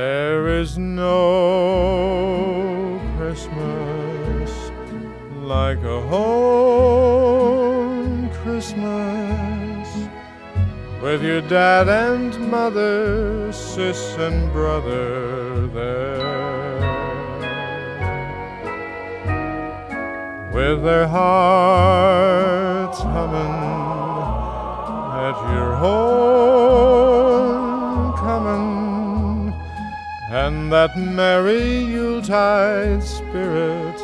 There is no Christmas like a home Christmas with your dad and mother, sis and brother there. With their hearts humming at your home and that merry Yuletide spirit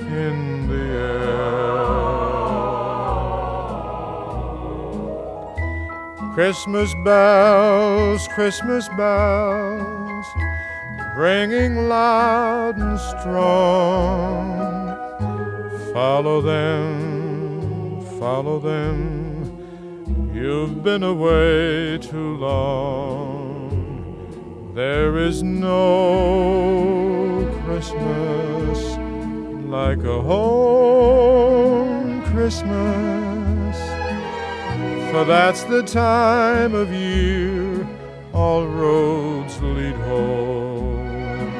in the air. Christmas bells, Christmas bells, ringing loud and strong. Follow them, follow them. You've been away too long. There is no Christmas like a home Christmas. For that's the time of year all roads lead home.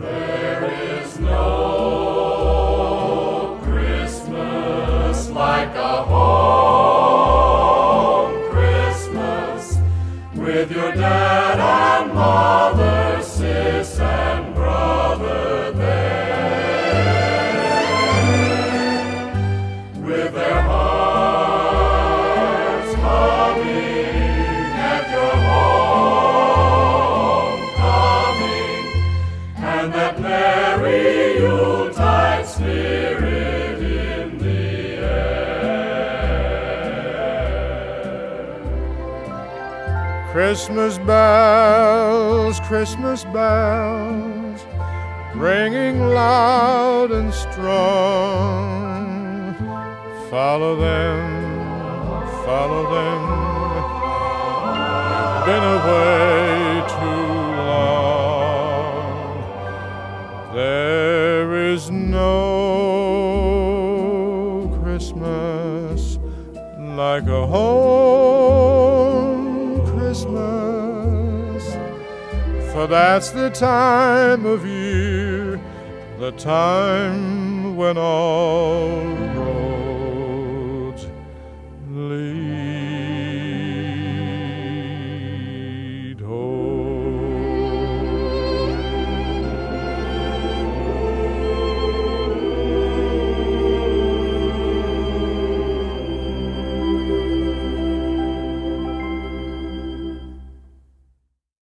There is no Christmas like a home Christmas with your dad Christmas bells, Christmas bells, ringing loud and strong. Follow them, follow them. Been away too long. There is no Christmas like a home For that's the time of year, the time when all